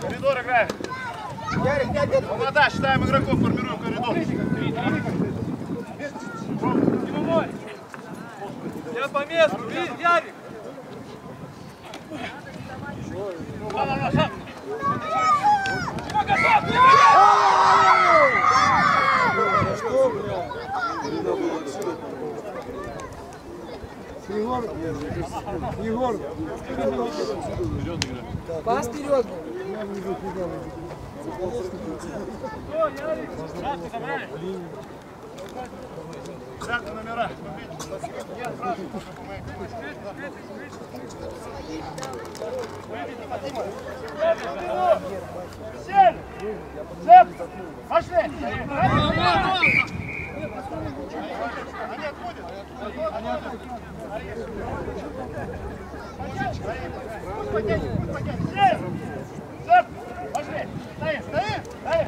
Коридор играем. Молода, считаем игроков, формируем коридор. Я по месту, видишь, Ярик. Ладно, ладно, Егор, Егор, Пас вперед. Взяты номера. Сели! Сет! Пошли! Они отходят. Они отходят. Пусть потянет, пусть потянет. Сели! Сет! Пошли! Стоим, стоим! Стоим!